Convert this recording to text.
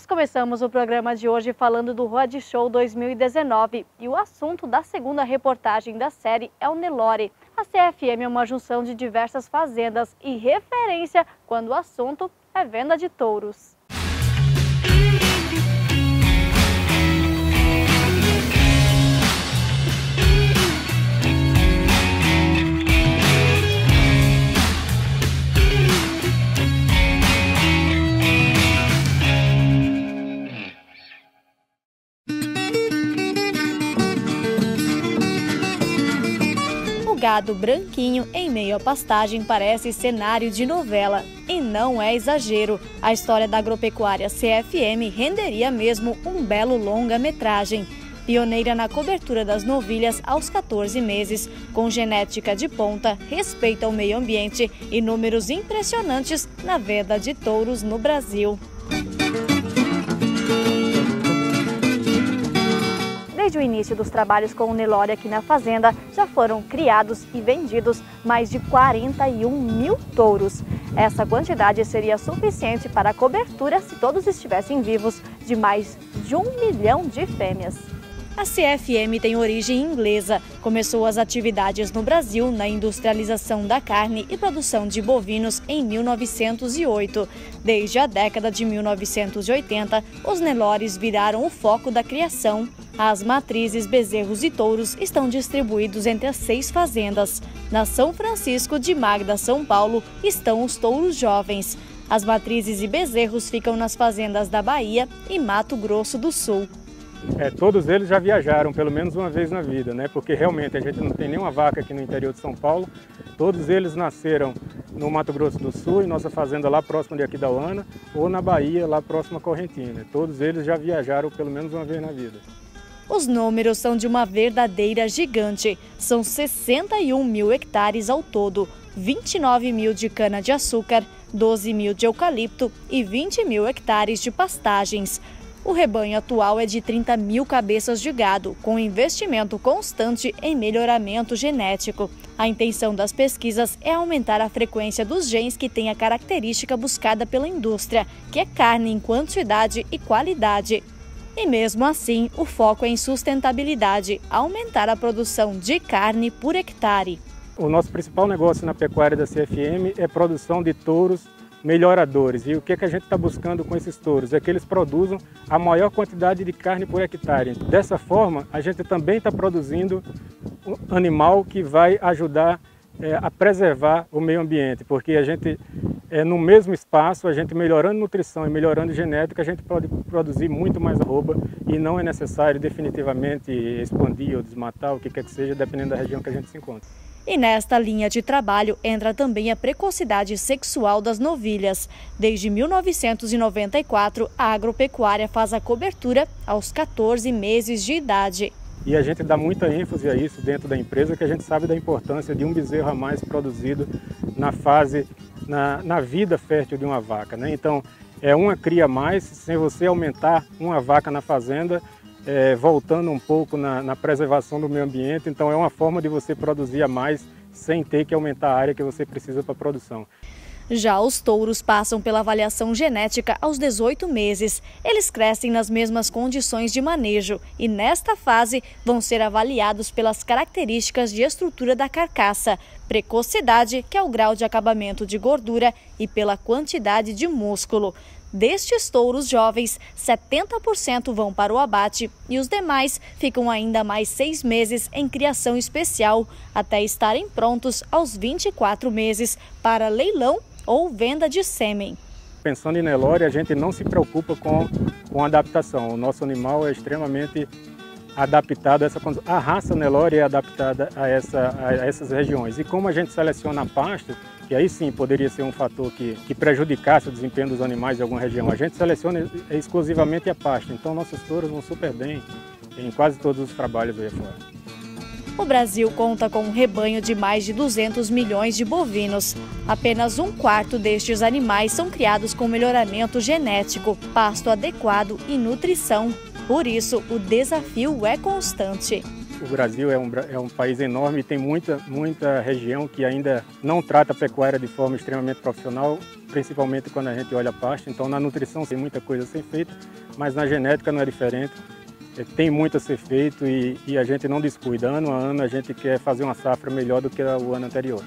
Nós começamos o programa de hoje falando do Road Show 2019 e o assunto da segunda reportagem da série é o Nelore. A CFM é uma junção de diversas fazendas e referência quando o assunto é venda de touros. Gado branquinho em meio à pastagem parece cenário de novela. E não é exagero. A história da agropecuária CFM renderia mesmo um belo longa-metragem. Pioneira na cobertura das novilhas aos 14 meses, com genética de ponta, respeito ao meio ambiente e números impressionantes na venda de touros no Brasil. Desde o início dos trabalhos com o Nelore aqui na fazenda, já foram criados e vendidos mais de 41 mil touros. Essa quantidade seria suficiente para a cobertura, se todos estivessem vivos, de mais de um milhão de fêmeas. A CFM tem origem inglesa. Começou as atividades no Brasil na industrialização da carne e produção de bovinos em 1908. Desde a década de 1980, os Nelores viraram o foco da criação. As matrizes, bezerros e touros estão distribuídos entre as seis fazendas. Na São Francisco de Magda, São Paulo, estão os touros jovens. As matrizes e bezerros ficam nas fazendas da Bahia e Mato Grosso do Sul. É, todos eles já viajaram pelo menos uma vez na vida, né? porque realmente a gente não tem nenhuma vaca aqui no interior de São Paulo. Todos eles nasceram no Mato Grosso do Sul, em nossa fazenda lá próxima de Aquidauana, ou na Bahia, lá próxima a Correntina. Todos eles já viajaram pelo menos uma vez na vida. Os números são de uma verdadeira gigante. São 61 mil hectares ao todo, 29 mil de cana-de-açúcar, 12 mil de eucalipto e 20 mil hectares de pastagens. O rebanho atual é de 30 mil cabeças de gado, com investimento constante em melhoramento genético. A intenção das pesquisas é aumentar a frequência dos genes que têm a característica buscada pela indústria, que é carne em quantidade e qualidade. E mesmo assim, o foco é em sustentabilidade, aumentar a produção de carne por hectare. O nosso principal negócio na pecuária da CFM é produção de touros melhoradores. E o que, é que a gente está buscando com esses touros? É que eles produzam a maior quantidade de carne por hectare. Dessa forma, a gente também está produzindo um animal que vai ajudar é, a preservar o meio ambiente, porque a gente, é, no mesmo espaço, a gente melhorando nutrição e melhorando genética, a gente pode produzir muito mais arroba e não é necessário definitivamente expandir ou desmatar, o que quer que seja, dependendo da região que a gente se encontra. E nesta linha de trabalho entra também a precocidade sexual das novilhas. Desde 1994, a agropecuária faz a cobertura aos 14 meses de idade. E a gente dá muita ênfase a isso dentro da empresa, que a gente sabe da importância de um bezerro a mais produzido na fase, na, na vida fértil de uma vaca. Né? Então, é uma cria a mais, sem você aumentar uma vaca na fazenda, é, voltando um pouco na, na, preservação do meio ambiente, então é uma forma de você produzir a mais sem ter que aumentar a área que você precisa para a produção. Já os touros passam pela avaliação genética aos 18 meses. Eles crescem nas mesmas condições de manejo e, nesta fase, vão ser avaliados pelas características de estrutura da carcaça, precocidade, que é o grau de acabamento de gordura, e pela quantidade de músculo. Destes touros jovens, 70% vão para o abate e os demais ficam ainda mais seis meses em criação especial, até estarem prontos aos 24 meses para leilão ou venda de sêmen. Pensando em Nelore, a gente não se preocupa com, com adaptação. O nosso animal é extremamente adaptado a essa A raça Nelore é adaptada a, essa, a essas regiões. E como a gente seleciona pasto, que aí sim poderia ser um fator que, que prejudicasse o desempenho dos animais em alguma região, a gente seleciona exclusivamente a pasto. Então nossos touros vão super bem em quase todos os trabalhos aí fora. O Brasil conta com um rebanho de mais de 200 milhões de bovinos. Apenas um quarto destes animais são criados com melhoramento genético, pasto adequado e nutrição. Por isso, o desafio é constante. o Brasil é um, é um país enorme e tem muita, muita região que ainda não trata a pecuária de forma extremamente profissional, principalmente quando a gente olha a pasto. Então, na nutrição tem muita coisa a ser feita, mas na genética não é diferente. É, tem muito a ser feito e, e a gente não descuida. Ano a ano a gente quer fazer uma safra melhor do que o ano anterior.